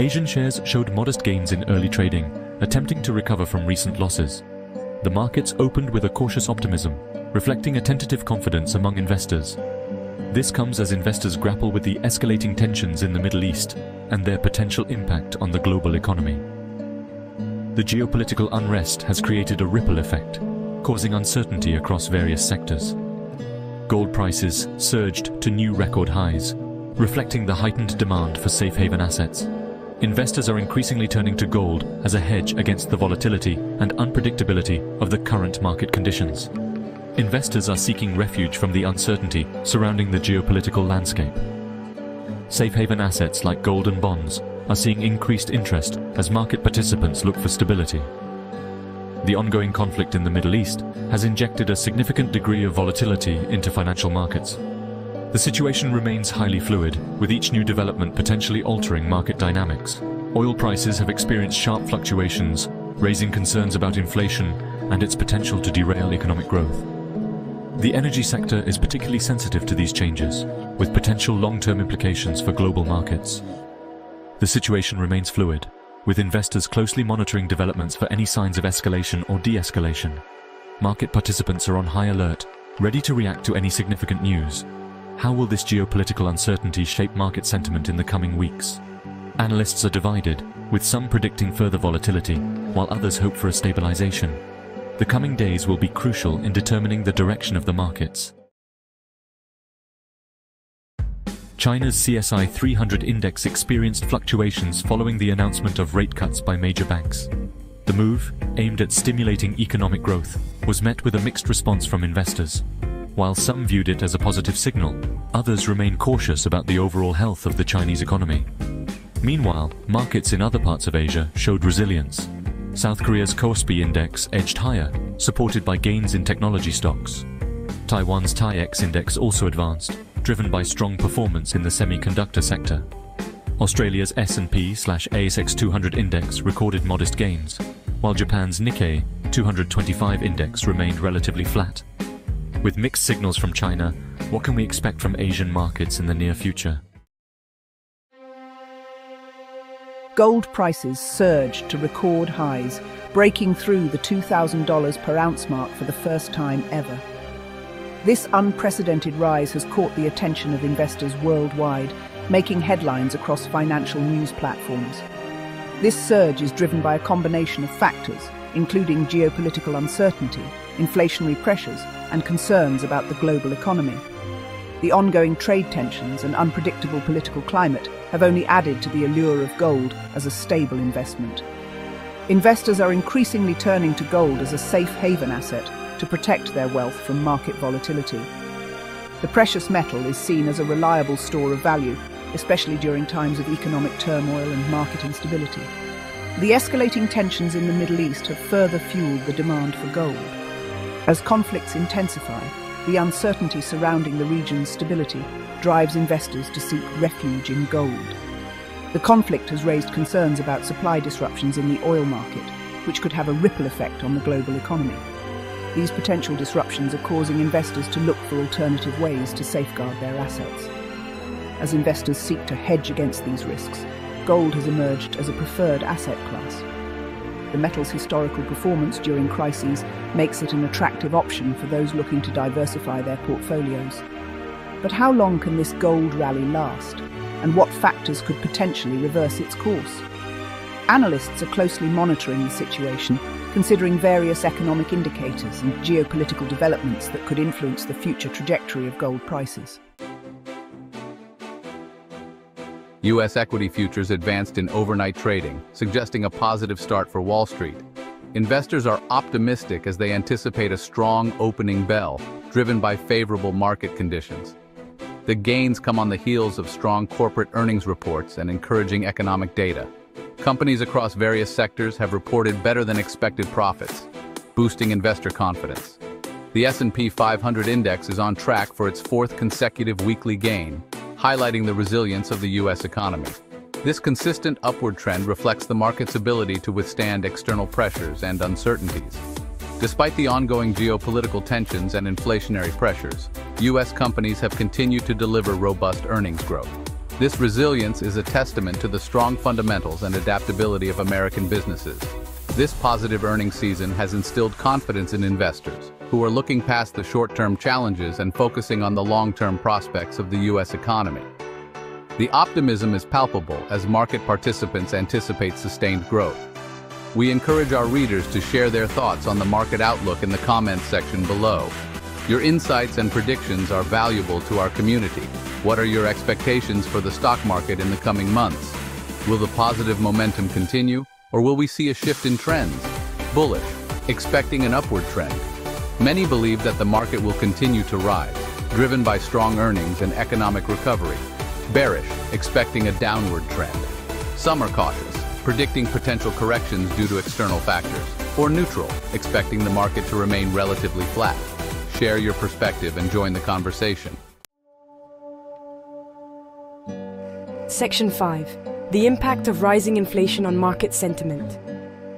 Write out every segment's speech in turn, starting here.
Asian shares showed modest gains in early trading, attempting to recover from recent losses. The markets opened with a cautious optimism, reflecting a tentative confidence among investors. This comes as investors grapple with the escalating tensions in the Middle East and their potential impact on the global economy. The geopolitical unrest has created a ripple effect, causing uncertainty across various sectors. Gold prices surged to new record highs, reflecting the heightened demand for safe haven assets. Investors are increasingly turning to gold as a hedge against the volatility and unpredictability of the current market conditions. Investors are seeking refuge from the uncertainty surrounding the geopolitical landscape. Safe haven assets like gold and bonds are seeing increased interest as market participants look for stability. The ongoing conflict in the Middle East has injected a significant degree of volatility into financial markets. The situation remains highly fluid, with each new development potentially altering market dynamics. Oil prices have experienced sharp fluctuations, raising concerns about inflation and its potential to derail economic growth. The energy sector is particularly sensitive to these changes, with potential long-term implications for global markets. The situation remains fluid, with investors closely monitoring developments for any signs of escalation or de-escalation. Market participants are on high alert, ready to react to any significant news, how will this geopolitical uncertainty shape market sentiment in the coming weeks? Analysts are divided, with some predicting further volatility, while others hope for a stabilization. The coming days will be crucial in determining the direction of the markets. China's CSI 300 index experienced fluctuations following the announcement of rate cuts by major banks. The move, aimed at stimulating economic growth, was met with a mixed response from investors. While some viewed it as a positive signal, others remain cautious about the overall health of the Chinese economy. Meanwhile, markets in other parts of Asia showed resilience. South Korea's Kospi index edged higher, supported by gains in technology stocks. Taiwan's TAIEX index also advanced, driven by strong performance in the semiconductor sector. Australia's S&P/ASX 200 index recorded modest gains, while Japan's Nikkei 225 index remained relatively flat. With mixed signals from China, what can we expect from Asian markets in the near future? Gold prices surged to record highs, breaking through the $2,000 per ounce mark for the first time ever. This unprecedented rise has caught the attention of investors worldwide, making headlines across financial news platforms. This surge is driven by a combination of factors, including geopolitical uncertainty, inflationary pressures, and concerns about the global economy. The ongoing trade tensions and unpredictable political climate have only added to the allure of gold as a stable investment. Investors are increasingly turning to gold as a safe haven asset to protect their wealth from market volatility. The precious metal is seen as a reliable store of value, especially during times of economic turmoil and market instability. The escalating tensions in the Middle East have further fueled the demand for gold. As conflicts intensify, the uncertainty surrounding the region's stability drives investors to seek refuge in gold. The conflict has raised concerns about supply disruptions in the oil market, which could have a ripple effect on the global economy. These potential disruptions are causing investors to look for alternative ways to safeguard their assets. As investors seek to hedge against these risks, gold has emerged as a preferred asset class. The metal's historical performance during crises makes it an attractive option for those looking to diversify their portfolios. But how long can this gold rally last? And what factors could potentially reverse its course? Analysts are closely monitoring the situation, considering various economic indicators and geopolitical developments that could influence the future trajectory of gold prices. U.S. equity futures advanced in overnight trading, suggesting a positive start for Wall Street. Investors are optimistic as they anticipate a strong opening bell, driven by favorable market conditions. The gains come on the heels of strong corporate earnings reports and encouraging economic data. Companies across various sectors have reported better than expected profits, boosting investor confidence. The S&P 500 index is on track for its fourth consecutive weekly gain, highlighting the resilience of the U.S. economy. This consistent upward trend reflects the market's ability to withstand external pressures and uncertainties. Despite the ongoing geopolitical tensions and inflationary pressures, U.S. companies have continued to deliver robust earnings growth. This resilience is a testament to the strong fundamentals and adaptability of American businesses. This positive earnings season has instilled confidence in investors, who are looking past the short-term challenges and focusing on the long-term prospects of the U.S. economy. The optimism is palpable as market participants anticipate sustained growth. We encourage our readers to share their thoughts on the market outlook in the comments section below. Your insights and predictions are valuable to our community. What are your expectations for the stock market in the coming months? Will the positive momentum continue, or will we see a shift in trends? Bullish, expecting an upward trend. Many believe that the market will continue to rise, driven by strong earnings and economic recovery. Bearish, expecting a downward trend. Some are cautious, predicting potential corrections due to external factors. Or neutral, expecting the market to remain relatively flat. Share your perspective and join the conversation. Section 5. The impact of rising inflation on market sentiment.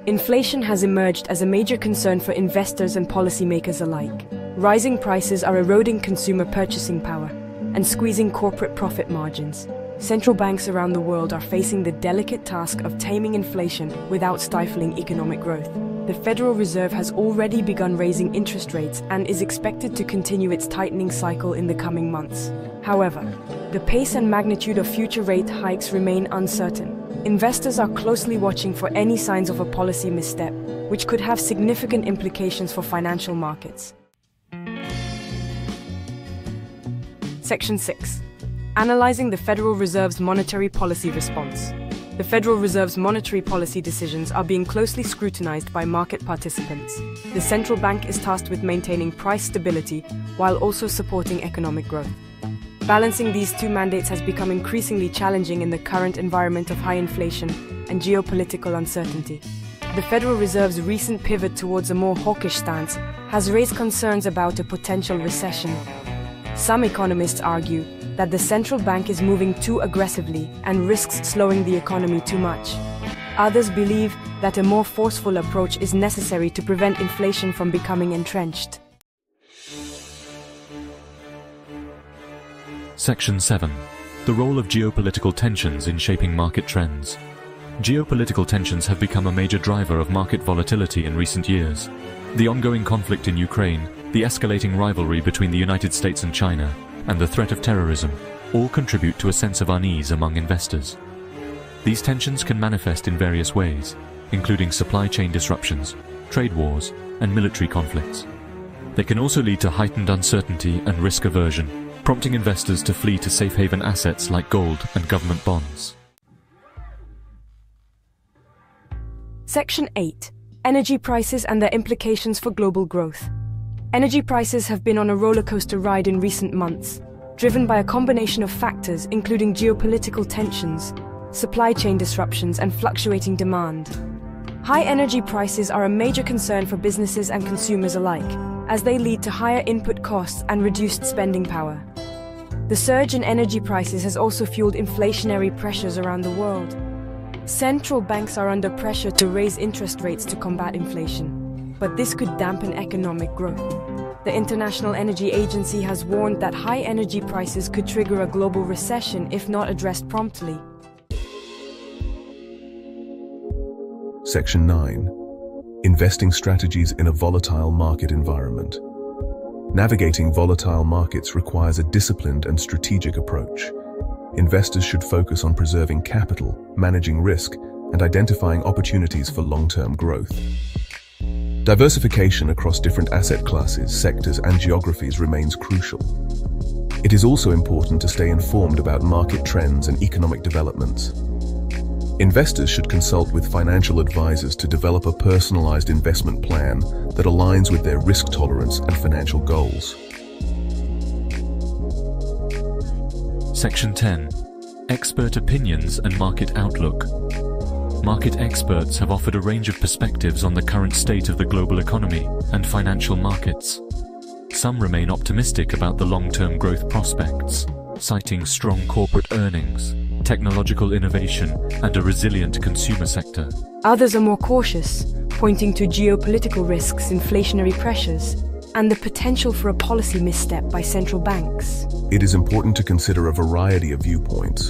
Inflation has emerged as a major concern for investors and policymakers alike. Rising prices are eroding consumer purchasing power and squeezing corporate profit margins. Central banks around the world are facing the delicate task of taming inflation without stifling economic growth. The Federal Reserve has already begun raising interest rates and is expected to continue its tightening cycle in the coming months. However, the pace and magnitude of future rate hikes remain uncertain. Investors are closely watching for any signs of a policy misstep, which could have significant implications for financial markets. Section 6. Analyzing the Federal Reserve's monetary policy response. The Federal Reserve's monetary policy decisions are being closely scrutinized by market participants. The central bank is tasked with maintaining price stability while also supporting economic growth. Balancing these two mandates has become increasingly challenging in the current environment of high inflation and geopolitical uncertainty. The Federal Reserve's recent pivot towards a more hawkish stance has raised concerns about a potential recession some economists argue that the central bank is moving too aggressively and risks slowing the economy too much. Others believe that a more forceful approach is necessary to prevent inflation from becoming entrenched. Section 7. The role of geopolitical tensions in shaping market trends. Geopolitical tensions have become a major driver of market volatility in recent years. The ongoing conflict in Ukraine the escalating rivalry between the United States and China, and the threat of terrorism all contribute to a sense of unease among investors. These tensions can manifest in various ways, including supply chain disruptions, trade wars, and military conflicts. They can also lead to heightened uncertainty and risk aversion, prompting investors to flee to safe haven assets like gold and government bonds. Section 8 Energy prices and their implications for global growth. Energy prices have been on a rollercoaster ride in recent months, driven by a combination of factors including geopolitical tensions, supply chain disruptions, and fluctuating demand. High energy prices are a major concern for businesses and consumers alike, as they lead to higher input costs and reduced spending power. The surge in energy prices has also fueled inflationary pressures around the world. Central banks are under pressure to raise interest rates to combat inflation but this could dampen economic growth. The International Energy Agency has warned that high energy prices could trigger a global recession if not addressed promptly. Section 9. Investing strategies in a volatile market environment. Navigating volatile markets requires a disciplined and strategic approach. Investors should focus on preserving capital, managing risk, and identifying opportunities for long-term growth. Diversification across different asset classes, sectors, and geographies remains crucial. It is also important to stay informed about market trends and economic developments. Investors should consult with financial advisors to develop a personalized investment plan that aligns with their risk tolerance and financial goals. Section 10. Expert Opinions and Market Outlook market experts have offered a range of perspectives on the current state of the global economy and financial markets. Some remain optimistic about the long-term growth prospects, citing strong corporate earnings, technological innovation, and a resilient consumer sector. Others are more cautious, pointing to geopolitical risks, inflationary pressures, and the potential for a policy misstep by central banks. It is important to consider a variety of viewpoints